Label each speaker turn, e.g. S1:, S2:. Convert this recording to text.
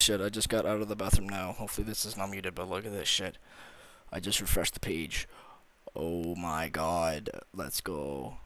S1: shit, I just got out of the bathroom now. Hopefully this is not muted, but look at this shit. I just refreshed the page. Oh my god. Let's go.